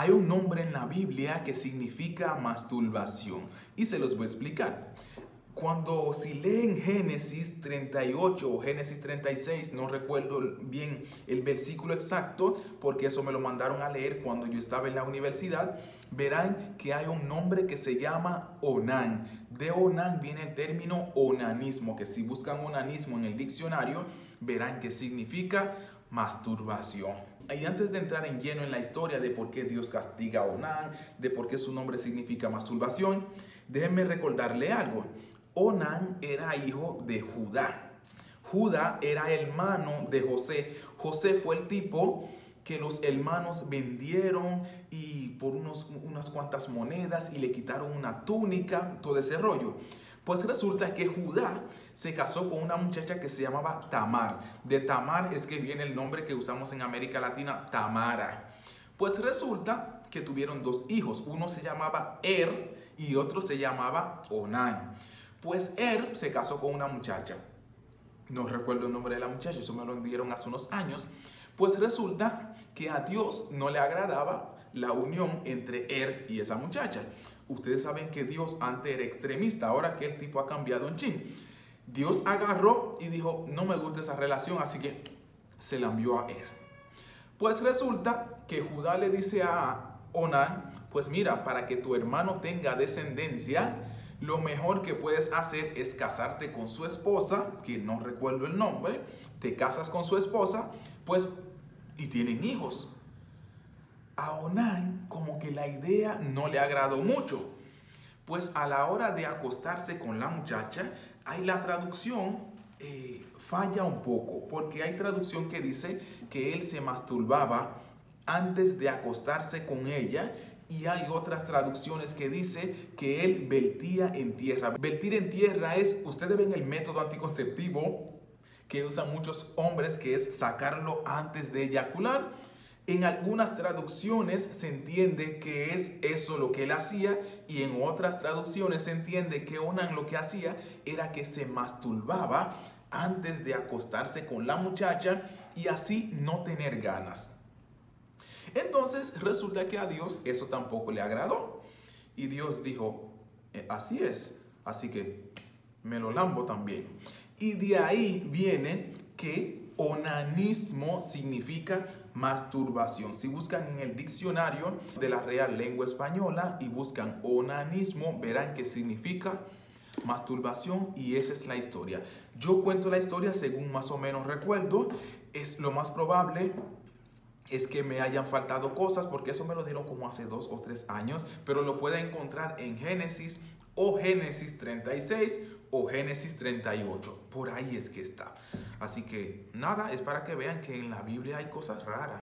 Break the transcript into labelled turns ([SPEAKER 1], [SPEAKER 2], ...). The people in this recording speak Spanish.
[SPEAKER 1] Hay un nombre en la Biblia que significa masturbación y se los voy a explicar. Cuando si leen Génesis 38 o Génesis 36, no recuerdo bien el versículo exacto porque eso me lo mandaron a leer cuando yo estaba en la universidad, verán que hay un nombre que se llama Onán. De Onán viene el término onanismo, que si buscan onanismo en el diccionario, verán que significa masturbación. Y antes de entrar en lleno en la historia de por qué Dios castiga a Onán, de por qué su nombre significa masturbación, déjenme recordarle algo. Onán era hijo de Judá. Judá era hermano de José. José fue el tipo que los hermanos vendieron y por unos, unas cuantas monedas y le quitaron una túnica, todo ese rollo. Pues resulta que Judá se casó con una muchacha que se llamaba Tamar. De Tamar es que viene el nombre que usamos en América Latina, Tamara. Pues resulta que tuvieron dos hijos. Uno se llamaba Er y otro se llamaba Onán. Pues Er se casó con una muchacha. No recuerdo el nombre de la muchacha, eso me lo dieron hace unos años. Pues resulta que a Dios no le agradaba la unión entre Er y esa muchacha. Ustedes saben que Dios antes era extremista, ahora que el tipo ha cambiado en chin. Dios agarró y dijo, no me gusta esa relación, así que se la envió a Er. Pues resulta que Judá le dice a Onán, pues mira, para que tu hermano tenga descendencia, lo mejor que puedes hacer es casarte con su esposa, que no recuerdo el nombre, te casas con su esposa, pues, y tienen hijos. A Onán como que la idea no le agradó mucho, pues a la hora de acostarse con la muchacha, hay la traducción eh, falla un poco, porque hay traducción que dice que él se masturbaba antes de acostarse con ella y hay otras traducciones que dice que él vertía en tierra. Vertir en tierra es, ustedes ven el método anticonceptivo que usan muchos hombres, que es sacarlo antes de eyacular. En algunas traducciones se entiende que es eso lo que él hacía y en otras traducciones se entiende que Onan lo que hacía era que se masturbaba antes de acostarse con la muchacha y así no tener ganas. Entonces resulta que a Dios eso tampoco le agradó. Y Dios dijo, eh, así es, así que me lo lambo también. Y de ahí viene que onanismo significa masturbación. Si buscan en el diccionario de la Real Lengua Española y buscan onanismo, verán que significa masturbación y esa es la historia. Yo cuento la historia según más o menos recuerdo. Es lo más probable es que me hayan faltado cosas, porque eso me lo dieron como hace dos o tres años, pero lo pueden encontrar en Génesis o Génesis 36 o Génesis 38. Por ahí es que está. Así que nada, es para que vean que en la Biblia hay cosas raras.